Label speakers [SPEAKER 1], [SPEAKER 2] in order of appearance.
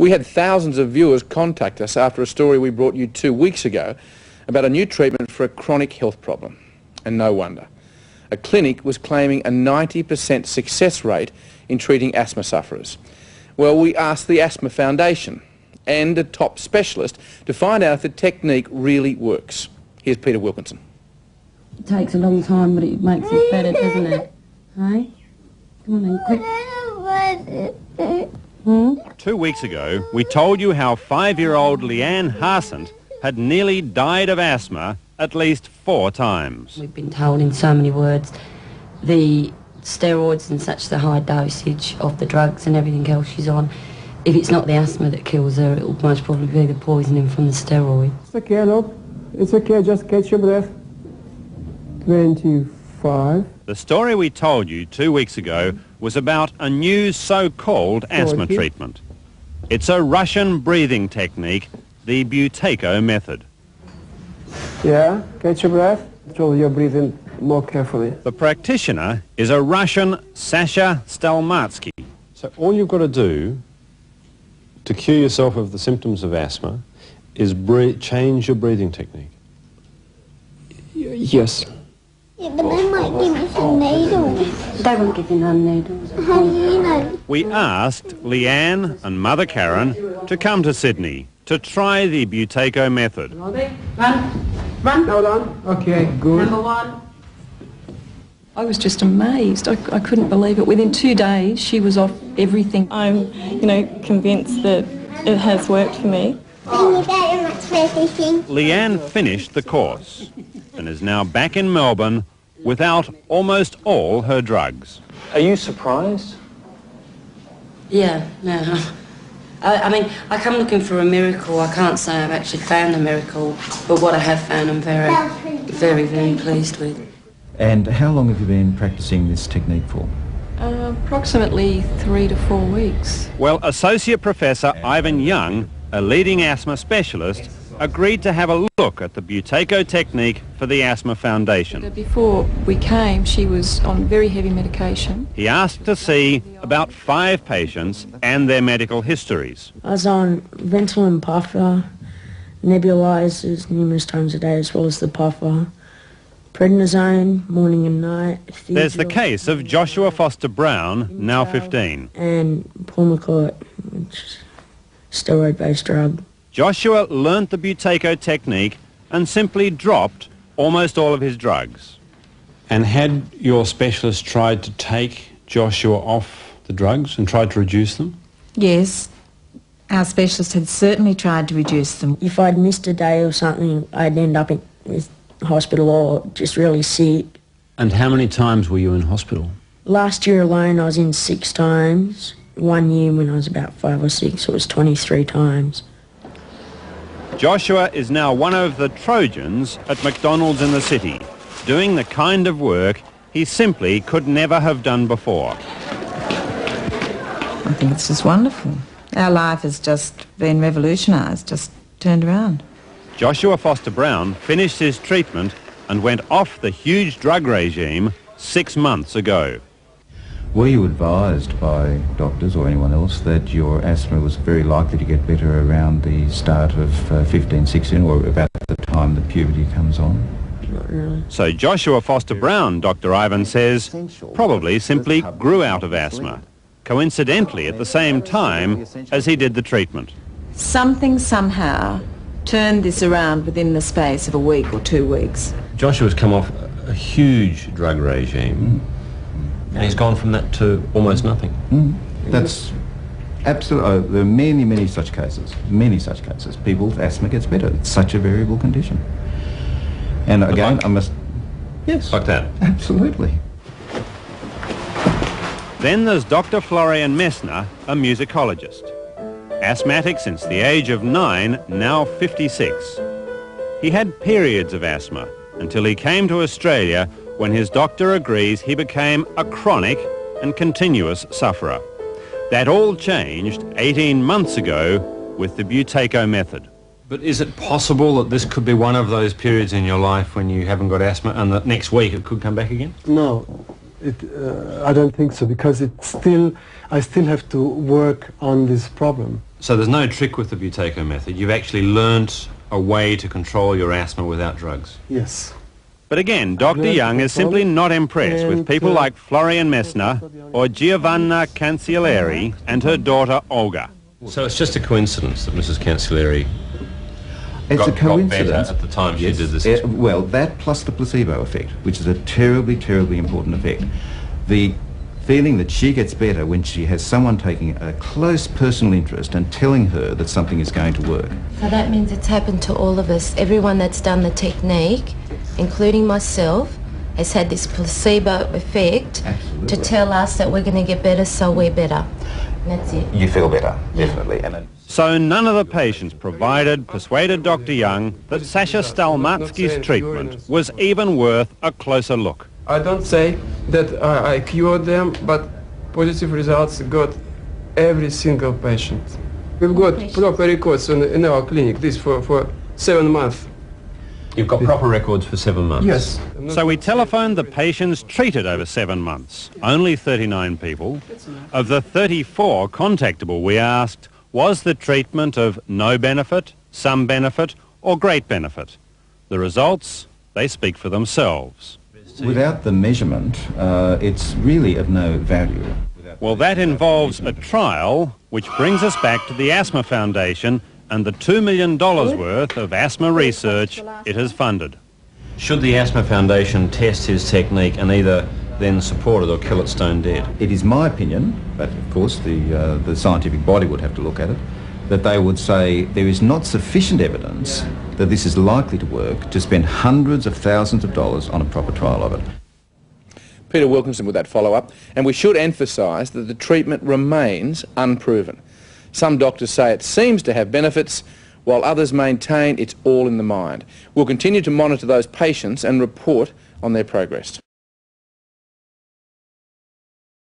[SPEAKER 1] We had thousands of viewers contact us after a story we brought you two weeks ago about a new treatment for a chronic health problem. And no wonder. A clinic was claiming a 90% success rate in treating asthma sufferers. Well, we asked the Asthma Foundation and a top specialist to find out if the technique really works. Here's Peter Wilkinson.
[SPEAKER 2] It takes a long time, but it makes it better, doesn't it? Hey? Come on then, quick. Hmm?
[SPEAKER 3] Two weeks ago, we told you how five-year-old Leanne Harsent had nearly died of asthma at least four times.
[SPEAKER 2] We've been told in so many words the steroids and such the high dosage of the drugs and everything else she's on. If it's not the asthma that kills her, it'll most probably be the poisoning from the steroids.
[SPEAKER 4] It's okay, look. It's okay, just catch your breath. 25.
[SPEAKER 3] The story we told you two weeks ago was about a new so-called asthma
[SPEAKER 4] Forty.
[SPEAKER 3] treatment. It's a Russian breathing technique, the Buteyko method.
[SPEAKER 4] Yeah, catch your breath. Control your breathing more carefully.
[SPEAKER 3] The practitioner is a Russian Sasha Stalmatsky.
[SPEAKER 5] So all you've got to do to cure yourself of the symptoms of asthma is bre- change your breathing technique.
[SPEAKER 4] Yes.
[SPEAKER 6] Yeah, but they might give me some needles.
[SPEAKER 2] They won't give you no needles.
[SPEAKER 6] How do you know?
[SPEAKER 3] We asked Leanne and Mother Karen to come to Sydney to try the Buteyko method.
[SPEAKER 2] Run, run.
[SPEAKER 4] Hold on. Okay, good.
[SPEAKER 2] Number one.
[SPEAKER 7] I was just amazed. I, I couldn't believe it. Within two days, she was off everything.
[SPEAKER 8] I'm, you know, convinced that it has worked for me.
[SPEAKER 6] Thank you very much for everything.
[SPEAKER 3] Leanne finished the course and is now back in Melbourne without almost all her drugs.
[SPEAKER 5] Are you surprised?
[SPEAKER 2] Yeah, no. I, I mean, I come looking for a miracle. I can't say I've actually found a miracle, but what I have found, I'm very, very, very pleased with.
[SPEAKER 9] And how long have you been practicing this technique for?
[SPEAKER 7] Uh, approximately three to four weeks.
[SPEAKER 3] Well, Associate Professor Ivan Young, a leading asthma specialist, agreed to have a look at the Buteyko technique for the Asthma Foundation.
[SPEAKER 7] Before we came, she was on very heavy medication.
[SPEAKER 3] He asked to see about five patients and their medical histories.
[SPEAKER 2] I was on Ventolin puffer, nebulizers numerous times a day, as well as the puffer, prednisone morning and night.
[SPEAKER 3] There's the case of Joshua Foster Brown, now 15.
[SPEAKER 2] And Pulmicort, which is steroid-based drug.
[SPEAKER 3] Joshua learnt the Buteyko technique and simply dropped almost all of his drugs.
[SPEAKER 5] And had your specialist tried to take Joshua off the drugs and tried to reduce them?
[SPEAKER 10] Yes, our specialist had certainly tried to reduce them.
[SPEAKER 2] If I'd missed a day or something, I'd end up in hospital or just really sick.
[SPEAKER 5] And how many times were you in hospital?
[SPEAKER 2] Last year alone, I was in six times. One year when I was about five or six, it was 23 times.
[SPEAKER 3] Joshua is now one of the Trojans at McDonald's in the city, doing the kind of work he simply could never have done before.
[SPEAKER 10] I think it's just wonderful. Our life has just been revolutionised, just turned around.
[SPEAKER 3] Joshua Foster Brown finished his treatment and went off the huge drug regime six months ago.
[SPEAKER 9] Were you advised by doctors or anyone else that your asthma was very likely to get better around the start of uh, 15, 16 or about the time that puberty comes on?
[SPEAKER 2] Not really.
[SPEAKER 3] So Joshua Foster Brown, Dr. Ivan says, probably simply grew out of asthma, coincidentally at the same time as he did the treatment.
[SPEAKER 10] Something somehow turned this around within the space of a week or two weeks.
[SPEAKER 5] Joshua's come off a huge drug regime and he's gone from that to almost nothing. Mm.
[SPEAKER 9] That's absolutely, oh, there are many, many such cases, many such cases. People's asthma gets better. It's such a variable condition. And again,
[SPEAKER 5] like-
[SPEAKER 9] I must, yes,
[SPEAKER 5] Like that.
[SPEAKER 9] absolutely.
[SPEAKER 3] Then there's Dr. Florian Messner, a musicologist. Asthmatic since the age of nine, now 56. He had periods of asthma until he came to Australia when his doctor agrees he became a chronic and continuous sufferer. That all changed 18 months ago with the Buteyko method.
[SPEAKER 5] But is it possible that this could be one of those periods in your life when you haven't got asthma and that next week it could come back again?
[SPEAKER 4] No, it, uh, I don't think so because it's still, I still have to work on this problem.
[SPEAKER 3] So there's no trick with the Buteyko method. You've actually learnt a way to control your asthma without drugs.
[SPEAKER 4] Yes.
[SPEAKER 3] But again, Dr. Young is simply not impressed with people like Florian Messner or Giovanna Cancelleri and her daughter Olga. So it's just a coincidence that Mrs. Cancelleri
[SPEAKER 9] It's
[SPEAKER 3] got,
[SPEAKER 9] a
[SPEAKER 3] got
[SPEAKER 9] coincidence.
[SPEAKER 3] at the time she
[SPEAKER 9] Yes.
[SPEAKER 3] did this.
[SPEAKER 9] Uh, well, that plus the placebo effect, which is a terribly, terribly important effect. The feeling that she gets better when she has someone taking a close personal interest and telling her that something is going to work.
[SPEAKER 11] So that means it's happened to all of us. Everyone that's done the technique, including myself, has had this placebo effect
[SPEAKER 9] Absolutely.
[SPEAKER 11] to tell us that we're going to get better, so we're better. And that's it.
[SPEAKER 9] You feel better, definitely. And it,
[SPEAKER 3] So none of the patients provided persuaded Dr. Young that Sasha Stalmatsky's treatment was even worth a closer look.
[SPEAKER 4] I don't say that I, I cured them, but positive results got every single patient. We've got proper records in, in our clinic, this for, for seven months.
[SPEAKER 3] You've got proper records for seven months?
[SPEAKER 4] Yes.
[SPEAKER 3] So we telephoned the patients treated over seven months, only 39 people. Of the 34 contactable, we asked, was the treatment of no benefit, some benefit, or great benefit? The results, they speak for themselves.
[SPEAKER 9] Without the measurement, uh, it's really of no value.
[SPEAKER 3] Well, that involves a trial, which brings us back to the Asthma Foundation and the $2 million worth of asthma research it has funded. Should the Asthma Foundation test his technique and either then support it or kill it stone dead?
[SPEAKER 9] It is my opinion, but of course the, uh, the scientific body would have to look at it, that they would say there is not sufficient evidence that this is likely to work to spend hundreds of thousands of dollars on a proper trial of it.
[SPEAKER 1] Peter Wilkinson with that follow-up, and we should emphasise that the treatment remains unproven. Some doctors say it seems to have benefits, while others maintain it's all in the mind. We'll continue to monitor those patients and report on their progress.